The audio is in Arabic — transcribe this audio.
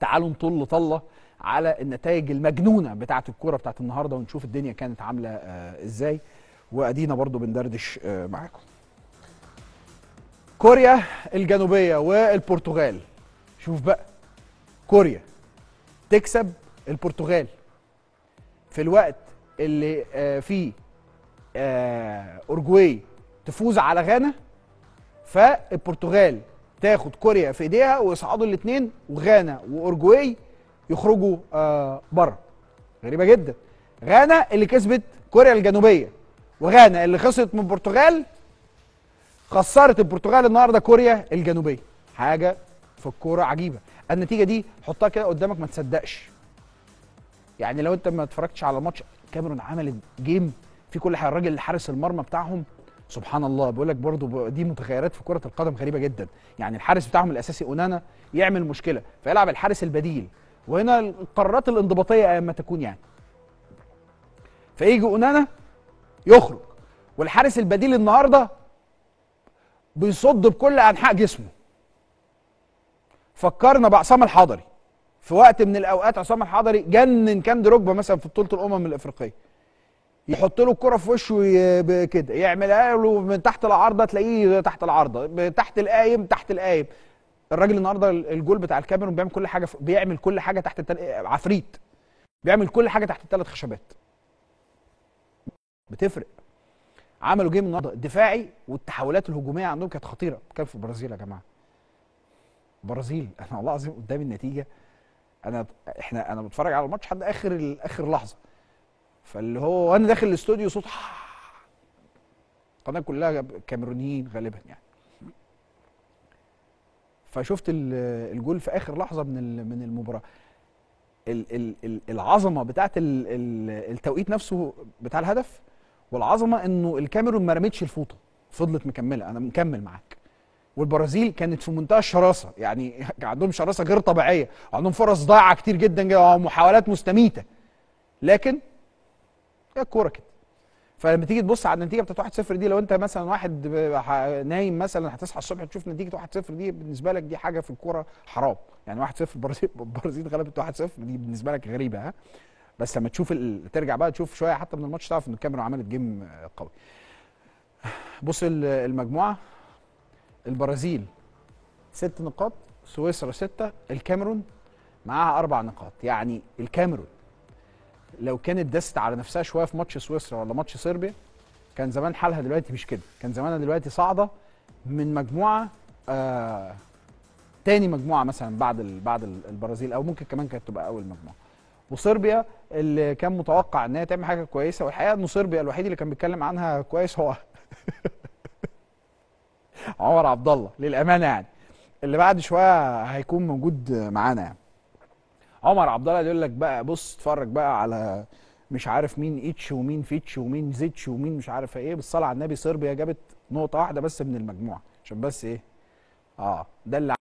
تعالوا نطل طلة على النتائج المجنونة بتاعة الكورة بتاعة النهارده ونشوف الدنيا كانت عاملة آه إزاي. وأدينا برضو بندردش آه معاكم. كوريا الجنوبية والبرتغال. شوف بقى كوريا تكسب البرتغال. في الوقت اللي آه فيه اورجواي تفوز على غانا فالبرتغال تاخد كوريا في ايديها ويصعدوا الاثنين وغانا واورجواي يخرجوا آه بره. غريبة جدا. غانا اللي كسبت كوريا الجنوبية وغانا اللي خسرت من البرتغال خسرت البرتغال النهارده كوريا الجنوبية. حاجة في الكورة عجيبة. النتيجة دي حطها كده قدامك ما تصدقش. يعني لو انت ما اتفرجتش على الماتش كاميرون عملت game في كل حاجة. الراجل حارس المرمى بتاعهم سبحان الله. بقول لك برضه دي متغيرات في كرة القدم غريبة جدا. يعني الحارس بتاعهم الأساسي أونانا يعمل مشكلة فيلعب الحارس البديل. وهنا القرارات الانضباطية ايما تكون يعني. فيجي أونانا يخرج والحارس البديل النهارده بيصد بكل أنحاء جسمه. فكرنا بعصام الحضري. في وقت من الأوقات عصام الحضري جنن كان دروجبا مثلا في بطولة الأمم الإفريقية. يحط له الكرة في وشه كده يعملها له من تحت العارضة تلاقيه تحت العارضة تحت القايم تحت القايم. الراجل النهارده الجول بتاع الكاميرون بيعمل كل حاجة بيعمل كل حاجة تحت التل... عفريت. بيعمل كل حاجة تحت الثلاث خشبات. بتفرق. عملوا جيم النهارده دفاعي والتحولات الهجومية عندهم كانت خطيرة. كان في البرازيل يا جماعة. البرازيل أنا والله العظيم قدامي النتيجة. أنا إحنا أنا بتفرج على الماتش لحد آخر آخر لحظة. فاللي هو وأنا داخل الاستوديو صوت القناه كلها كاميرونيين غالبا يعني. فشفت ال- الجول في آخر لحظة من من المباراة. ال- ال- ال- العظمة ال- التوقيت نفسه بتاع الهدف والعظمة إنه الكاميرون ما رمتش الفوطة. فضلت مكملة. أنا مكمل معاك. والبرازيل كانت في منتهى الشراسة. يعني عندهم شراسة غير طبيعية. عندهم فرص ضايعة كتير جدا جدا. ومحاولات مستميتة. لكن هي الكوره كده. فلما تيجي تبص على النتيجة بتاعت 1-0 دي لو انت مثلا واحد نايم مثلا هتصحى الصبح تشوف نتيجة 1-0 دي بالنسبة لك دي حاجة في الكورة حرام. يعني 1-0 البرازيل البرازيل غلبت 1-0 دي بالنسبة لك غريبة ها؟ بس لما تشوف ال... ترجع بقى تشوف شوية حتى من الماتش تعرف إن الكاميرون عملت جيم قوي. بص ال- المجموعة البرازيل ست نقاط سويسرا ستة الكاميرون معاها أربع نقاط. يعني الكاميرون لو كانت دست على نفسها شوية في ماتش سويسرا ولا ماتش صربيا كان زمان حالها دلوقتي مش كده. كان زمانها دلوقتي صاعدة من مجموعة آه تاني مجموعة مثلا بعد بعد ال- البرازيل أو ممكن كمان كانت تبقى أول مجموعة. وصربيا اللي كان متوقع ان هي تعمل حاجة كويسة والحقيقة انه صربيا الوحيد اللي كان بيتكلم عنها كويس هو عمر عبد الله للأمانة يعني. اللي بعد شوية هيكون موجود معانا يعني. عمر عبد الله يقول لك بقى بص اتفرج بقى على مش عارف مين ايتش ومين فيتش ومين زيتش ومين مش عارف إيه. بالصلاه على النبي صربيا جابت نقطة واحدة بس من المجموعة عشان بس إيه؟ آه ده اللي